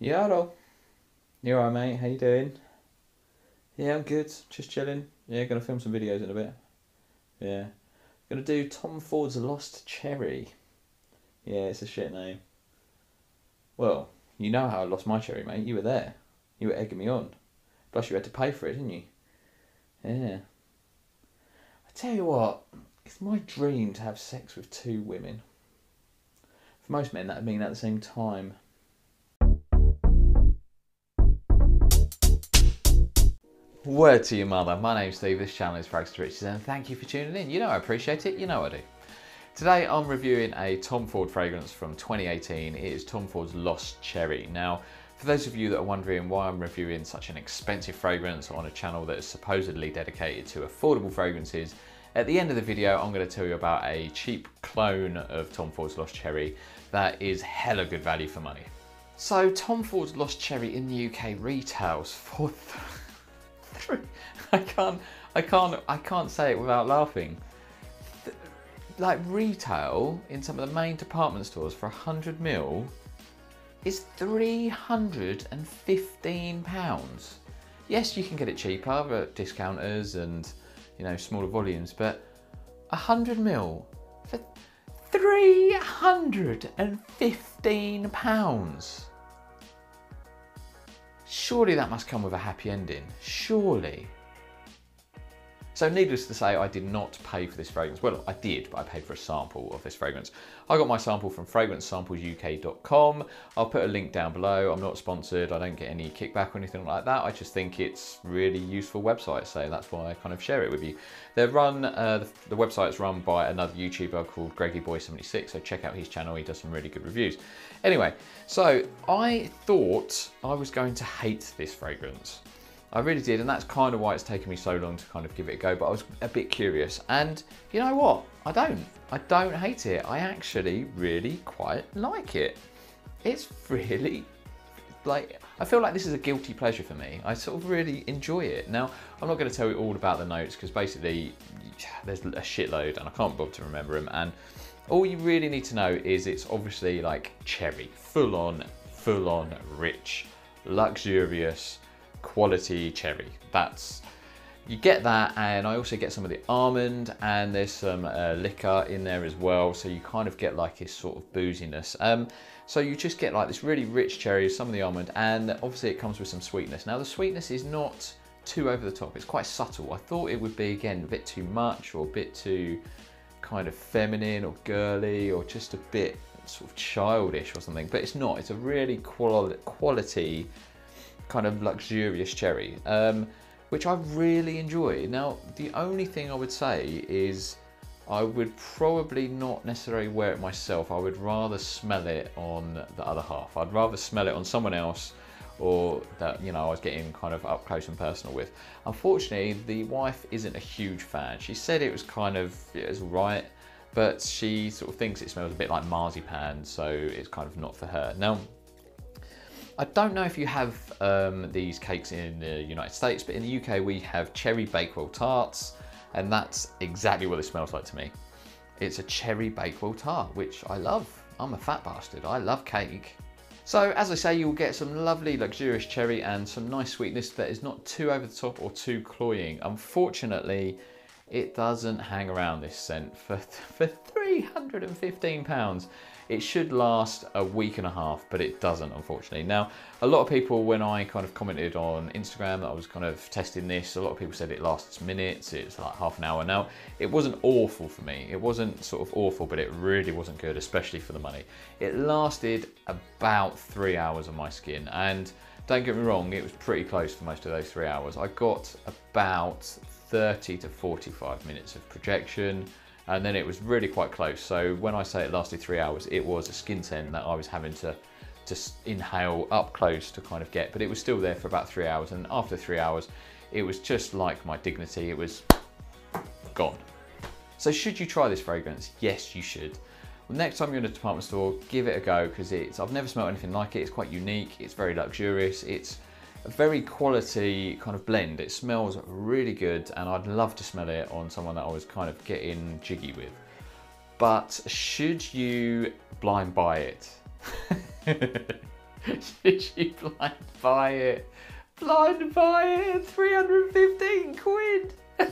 Yeah, hello. You alright, mate? How you doing? Yeah, I'm good. Just chilling. Yeah, gonna film some videos in a bit. Yeah. Gonna do Tom Ford's Lost Cherry. Yeah, it's a shit name. Well, you know how I lost my cherry, mate. You were there. You were egging me on. Plus, you had to pay for it, didn't you? Yeah. I tell you what, it's my dream to have sex with two women. For most men, that would mean at the same time. Word to your mother. My name's Steve. This channel is Frags to Riches, and thank you for tuning in. You know I appreciate it. You know I do. Today I'm reviewing a Tom Ford fragrance from 2018. It is Tom Ford's Lost Cherry. Now, for those of you that are wondering why I'm reviewing such an expensive fragrance on a channel that is supposedly dedicated to affordable fragrances, at the end of the video I'm going to tell you about a cheap clone of Tom Ford's Lost Cherry that is hella good value for money. So Tom Ford's Lost Cherry in the UK retails for. I can't, I can't, I can't say it without laughing. Like retail in some of the main department stores for 100 mil is 315 pounds. Yes, you can get it cheaper at discounters and you know smaller volumes, but 100 mil for 315 pounds. Surely that must come with a happy ending. Surely. So needless to say, I did not pay for this fragrance. Well, I did, but I paid for a sample of this fragrance. I got my sample from fragrancesamplesuk.com. I'll put a link down below. I'm not sponsored. I don't get any kickback or anything like that. I just think it's really useful website, so that's why I kind of share it with you. They're run, uh, the, the website's run by another YouTuber called GreggyBoy76, so check out his channel. He does some really good reviews. Anyway, so I thought I was going to hate this fragrance. I really did, and that's kind of why it's taken me so long to kind of give it a go, but I was a bit curious. And you know what? I don't. I don't hate it. I actually really quite like it. It's really, like, I feel like this is a guilty pleasure for me. I sort of really enjoy it. Now, I'm not going to tell you all about the notes because basically there's a shitload and I can't bother to remember them. And all you really need to know is it's obviously like cherry, full on, full on rich, luxurious, quality cherry. That's you get that, and I also get some of the almond, and there's some uh, liquor in there as well. So you kind of get like this sort of booziness. Um, so you just get like this really rich cherry, some of the almond, and obviously it comes with some sweetness. Now the sweetness is not too over the top. It's quite subtle. I thought it would be again a bit too much or a bit too kind of feminine or girly or just a bit sort of childish or something. But it's not. It's a really quali- quality kind of luxurious cherry, um, which I really enjoy. Now, the only thing I would say is I would probably not necessarily wear it myself. I would rather smell it on the other half. I'd rather smell it on someone else or that you know I was getting kind of up close and personal with. Unfortunately, the wife isn't a huge fan. She said it was kind of it was right, but she sort of thinks it smells a bit like marzipan, so it's kind of not for her. Now, I don't know if you have um, these cakes in the United States, but in the UK we have cherry bakewell tarts, and that's exactly what it smells like to me. It's a cherry bakewell tart, which I love. I'm a fat bastard. I love cake. So as I say, you'll get some lovely luxurious cherry and some nice sweetness that is not too over the top or too cloying. Unfortunately, it doesn't hang around this scent for, for 315 pounds. It should last a week and a half, but it doesn't, unfortunately. Now, a lot of people, when I kind of commented on Instagram that I was kind of testing this, a lot of people said it lasts minutes, it's like half an hour. Now, it wasn't awful for me. It wasn't sort of awful, but it really wasn't good, especially for the money. It lasted about three hours on my skin, and don't get me wrong, it was pretty close for most of those three hours. I got about 30 to 45 minutes of projection and then it was really quite close. So when I say it lasted three hours, it was a skin scent that I was having to just inhale up close to kind of get, but it was still there for about three hours. And after three hours, it was just like my dignity, it was gone. So should you try this fragrance? Yes, you should. Well, next time you're in a department store, give it a go because it's, I've never smelled anything like it. It's quite unique, it's very luxurious, it's a very quality kind of blend. It smells really good and I'd love to smell it on someone that I was kind of getting jiggy with. But should you blind buy it? Should you blind buy it? Blind buy it, 315 quid.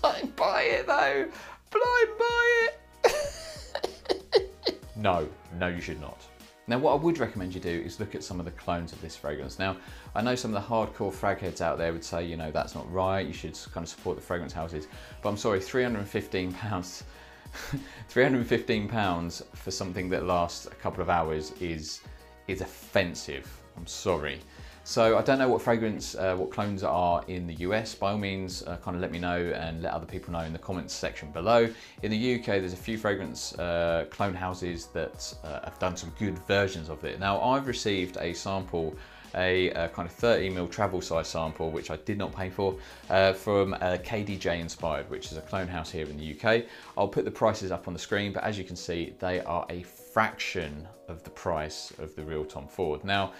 blind buy it though. Blind buy it. no, no, you should not. Now, what I would recommend you do is look at some of the clones of this fragrance. Now, I know some of the hardcore frag heads out there would say, you know, that's not right. You should kind of support the fragrance houses. But I'm sorry, 315 pounds, 315 pounds for something that lasts a couple of hours is is offensive. I'm sorry. So I don't know what fragrance, uh, what clones are in the US. By all means, uh, kind of let me know and let other people know in the comments section below. In the UK, there's a few fragrance uh, clone houses that uh, have done some good versions of it. Now, I've received a sample a, a, kind of 30 ml travel size sample, which I did not pay for, uh, from uh, KDJ Inspired, which is a clone house here in the UK. I'll put the prices up on the screen, but as you can see, they are a fraction of the price of the real Tom Ford. Now,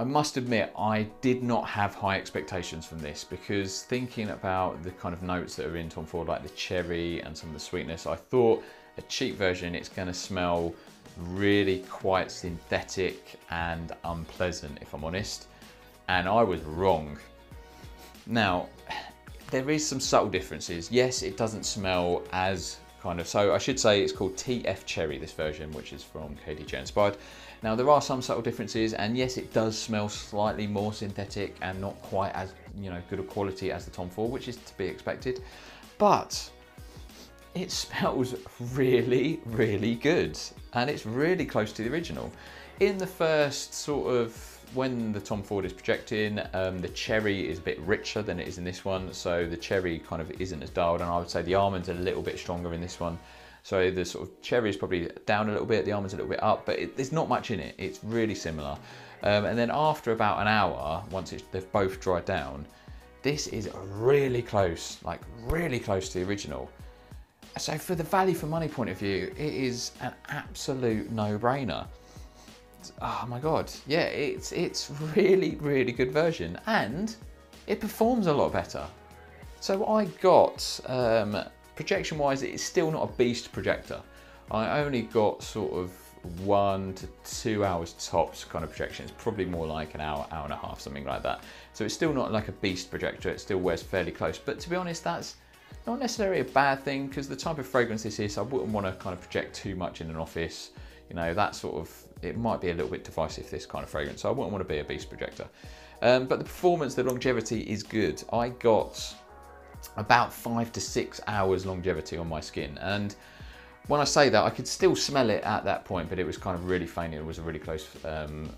I must admit, I did not have high expectations from this because thinking about the kind of notes that are in Tom Ford, like the cherry and some of the sweetness, I thought a cheap version, it's going to smell really quite synthetic and unpleasant, if I'm honest. And I was wrong. Now, there is some subtle differences. Yes, it doesn't smell as kind of, so I should say it's called TF Cherry, this version, which is from KDJ Inspired. Now there are some subtle differences and yes it does smell slightly more synthetic and not quite as you know good a quality as the Tom Ford which is to be expected but it smells really really good and it's really close to the original. In the first sort of when the Tom Ford is projecting, um, the cherry is a bit richer than it is in this one, so the cherry kind of isn't as dialed, and I would say the almond's are a little bit stronger in this one. So the sort of cherry is probably down a little bit, the almond's a little bit up, but it, there's not much in it. It's really similar. Um, and then after about an hour, once they've both dried down, this is really close, like really close to the original. So for the value for money point of view, it is an absolute no-brainer. Oh my god, yeah, it's it's really really good version, and it performs a lot better. So I got um, projection wise, it's still not a beast projector. I only got sort of one to two hours tops kind of projection. It's probably more like an hour, hour and a half, something like that. So it's still not like a beast projector. It still wears fairly close. But to be honest, that's not necessarily a bad thing because the type of fragrance this is, I wouldn't want to kind of project too much in an office. You know, that sort of, it might be a little bit divisive, this kind of fragrance. So I wouldn't want to be a beast projector. Um, but the performance, the longevity is good. I got about five to six hours longevity on my skin. And when I say that, I could still smell it at that point, but it was kind of really faint. It was a really close um,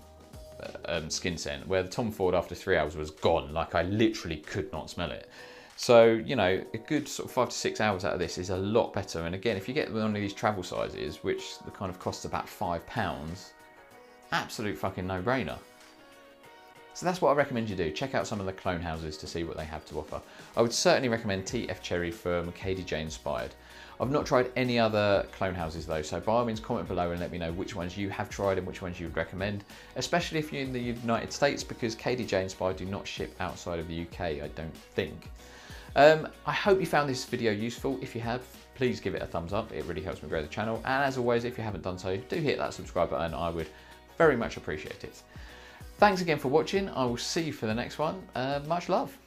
uh, um, skin scent, where the Tom Ford after three hours was gone. Like I literally could not smell it. So, you know, a good sort of five to six hours out of this is a lot better. And again, if you get one of these travel sizes, which kind of costs about five pounds, absolute fucking no brainer. So that's what I recommend you do. Check out some of the clone houses to see what they have to offer. I would certainly recommend TF Cherry from KDJ Inspired. I've not tried any other clone houses though, so by all means comment below and let me know which ones you have tried and which ones you would recommend, especially if you're in the United States because KDJ Inspired do not ship outside of the UK, I don't think. Um, I hope you found this video useful. If you have, please give it a thumbs up. It really helps me grow the channel. And as always, if you haven't done so, do hit that subscribe button. I would very much appreciate it. Thanks again for watching. I will see you for the next one. Uh, much love.